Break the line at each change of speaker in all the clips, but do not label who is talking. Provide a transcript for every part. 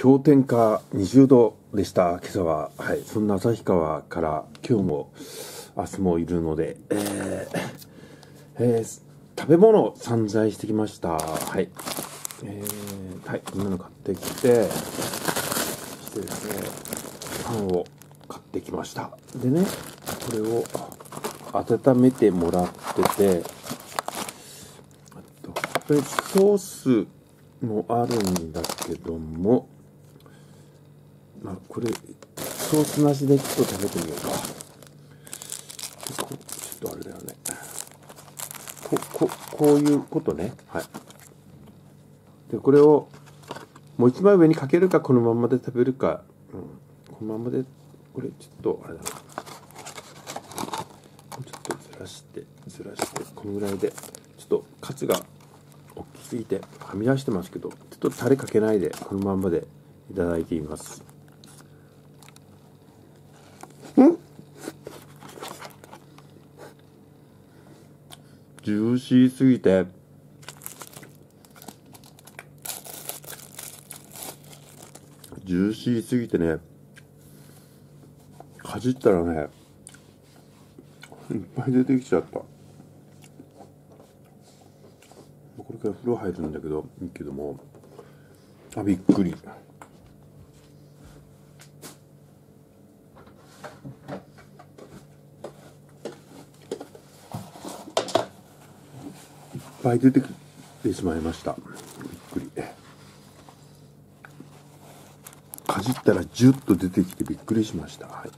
氷点下20度でした。今朝は、はい、そんな旭川から今日も明日もいるので、えーえー、食べ物散財してきました。はい。えー、はい。こんなの買ってきてそしてですねパンを買ってきました。でねこれを温めてもらっててとこれソースもあるんだけどもまあこれソースなしでちょっと食べてみようか。ちょっとあれだよね。こここういうことね。はい。でこれをもう一枚上にかけるかこのままで食べるか、うん、このままでこれちょっとあれだな。ちょっとずらしてずらしてこのぐらいで。ちょっとカツが大きすぎてはみ出してますけどちょっとタレかけないでこのままでいただいています。ジューシーすぎて。ジューシーすぎてね。かじったらねいっぱい出てきちゃった。これから風呂入るんだけどいいけども。あびっくり。ぱい出てきてしまいました。びっくり。かじったらジュッと出てきてびっくりしました、はい、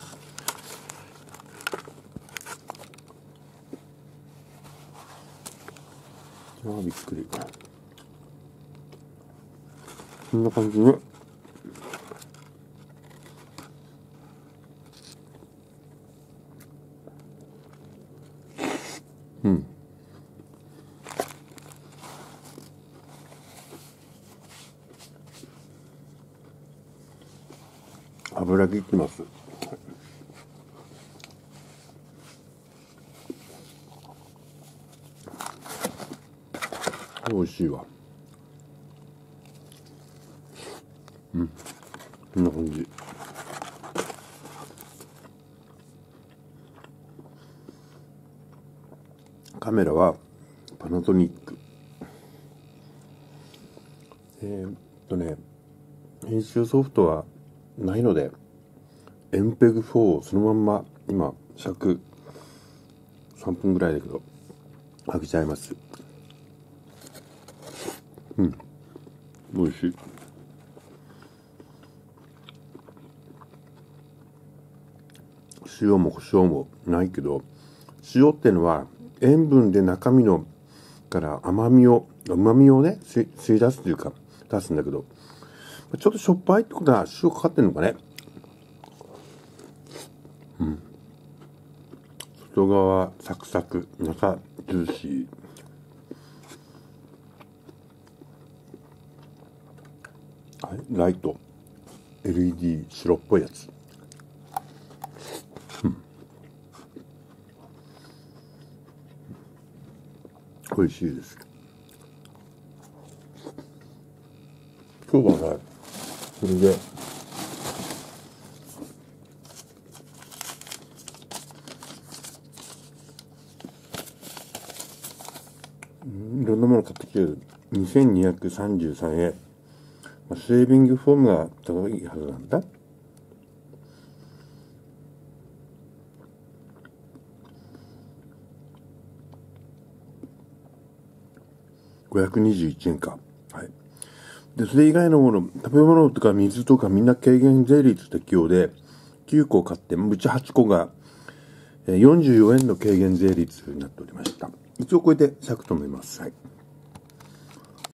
ああびっくり。こんな感じ。ねうん。油切ってます。美味しいわ。うん。こんな感じ。カメラはパナソニックえー、っとね編集ソフトはないのでエンペグ4をそのまんま今尺3分ぐらいだけど開けちゃいます。うん。美味しい。塩も胡椒もないけど塩ってのは塩分で中身のから甘みを旨みをね吸い出すというか出すんだけどちょっとしょっぱいってことは塩かかってんのかね？うん。外側サクサク中ジューシー。はいライト。LED 白っぽいやつ。うん。美味しいです。今日はねそれで。いろんなもの買ってきてる。2233円、まあ、セービングフォームが高いはずなんだ。521円か。はい。で、それ以外のもの、食べ物とか水とかみんな軽減税率適用で、9個買って、うち8個が44円の軽減税率になっておりました。一応これで100と思います。はい。